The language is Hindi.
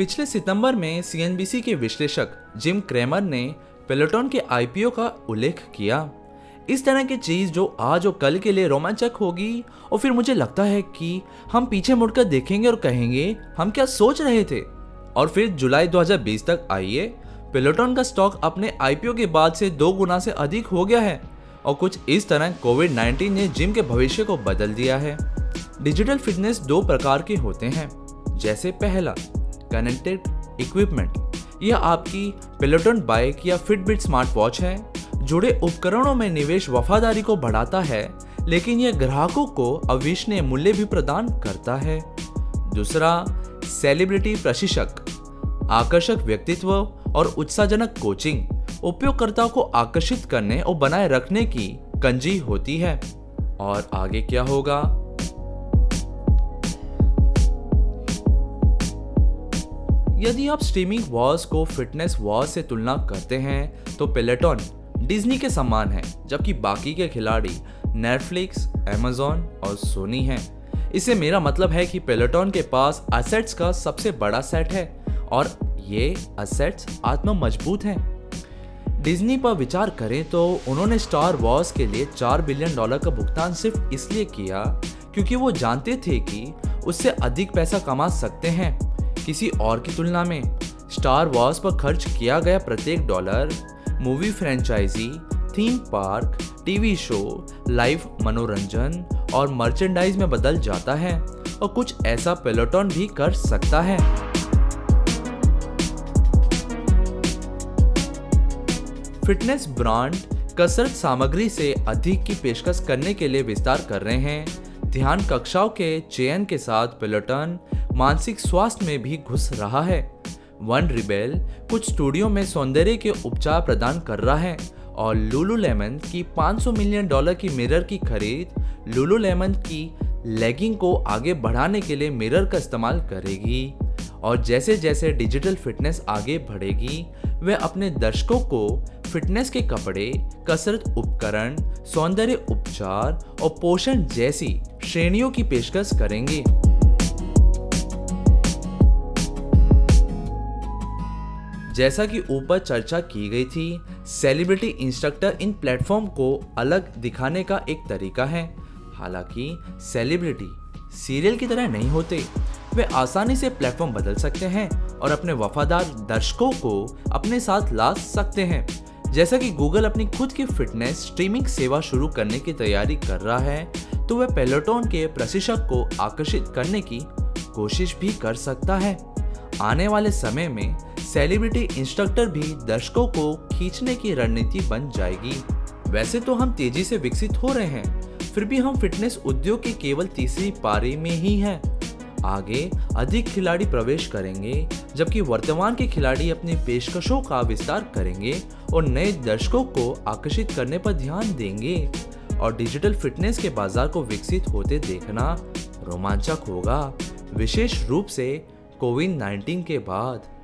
पिछले सितंबर में सीएनबीसी के विश्लेषक जिम क्रेमर ने पेलोटॉन के आईपीओ का उल्लेख किया। इस तरह की चीज़ जो आज और कल के लिए रोमांचक होगी, और फिर मुझे लगता है कि हम पीछे मुड़कर देखेंगे और कहेंगे, हम क्या सोच रहे थे? और फिर जुलाई 2020 तक आइए, पेलोटॉन का स्टॉक अपने आईपीओ के बाद से दो गुना से अधिक हो गया है, और कुछ इस तरह कोविड 19 ने जिम के भविष्य को बदल दिया है। डिजिटल फिटनेस दो प्रकार के होते हैं, जैसे पहला कनेक्टेड इक्विपमेंट यह आपकी पेलोटन बाइक या फिटबिट स्मार्ट वॉच है, जुड़े उपकरणों में निवेश वफादारी को बढ़ाता है, लेकिन यह ग्राहकों को अविश्वनीय मूल्य भी प्रदान करता है। दूसरा सेलिब्रिटी प्रशिक्षक, आकर्षक व्यक्तित्व और उत्साहजनक कोचिंग उपयोगकर्ताओं को आकर्षित करने और बनाए रखने की कंजी होती है। और आगे क्या होगा? यदि आप स्ट्रीमिंग वॉर्स को फिटनेस वॉर्स से तुलना करते हैं तो पेलेटॉन डिज्नी के समान है, जबकि बाकी के खिलाड़ी नेटफ्लिक्स एमेजॉन और सोनी हैं। इससे मेरा मतलब है कि पेलेटॉन के पास असेट्स का सबसे बड़ा सेट है, और ये असेट्स आत्म मज़बूत हैं। डिज्नी पर विचार करें तो उन्होंने स्टार वॉर्स के लिए चार बिलियन डॉलर का भुगतान सिर्फ़ इसलिए किया, क्योंकि वो जानते थे कि उससे अधिक पैसा कमा सकते हैं। किसी और की तुलना में स्टार वॉर्स पर खर्च किया गया प्रत्येक dollar movie franchise theme park TV show live मनोरंजन और मर्चेंडाइज में बदल जाता है और कुछ ऐसा पेलोटॉन भी कर सकता है। फिटनेस ब्रांड कसरत सामग्री से अधिक की पेशकश करने के लिए विस्तार कर रहे हैं। ध्यान कक्षाओं के चयन के साथ पेलोटन मानसिक स्वास्थ्य में भी घुस रहा है। वन रिबेल कुछ स्टूडियो में सौंदर्य के उपचार प्रदान कर रहा है और लूलू लेमन की 500 मिलियन डॉलर की मिरर की खरीद लूलू लेमन की लेगिंग को आगे बढ़ाने के लिए मिरर का इस्तेमाल करेगी। और जैसे जैसे डिजिटल फिटनेस आगे बढ़ेगी, वे अपने दर्शकों को फिटनेस के कपड़े, कसरत उपकरण, सौंदर्य उपचार और पोषण जैसी श्रेणियों की पेशकश करेंगे। जैसा कि ऊपर चर्चा की गई थी सेलिब्रिटी इंस्ट्रक्टर इन प्लेटफॉर्म को अलग दिखाने का एक तरीका है। हालाँकि सेलिब्रिटी सीरियल की तरह नहीं होते, वे आसानी से प्लेटफॉर्म बदल सकते हैं और अपने वफादार दर्शकों को अपने साथ ला सकते हैं। जैसा कि गूगल अपनी खुद की फिटनेस स्ट्रीमिंग सेवा शुरू करने की तैयारी कर रहा है तो वह पेलोटोन के प्रशिक्षक को आकर्षित करने की कोशिश भी कर सकता है। आने वाले समय में सेलिब्रिटी इंस्ट्रक्टर भी दर्शकों को खींचने की रणनीति बन जाएगी। वैसे तो हम तेज़ी से विकसित हो रहे हैं, फिर भी हम फिटनेस उद्योग की केवल तीसरी पारी में ही हैं। आगे अधिक खिलाड़ी प्रवेश करेंगे, जबकि वर्तमान के खिलाड़ी अपनी पेशकशों का विस्तार करेंगे और नए दर्शकों को आकर्षित करने पर ध्यान देंगे। और डिजिटल फिटनेस के बाज़ार को विकसित होते देखना रोमांचक होगा। विशेष रूप से कोविड 19 के बाद